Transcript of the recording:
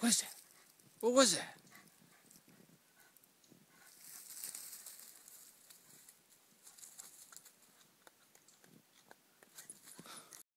What is that? What was that?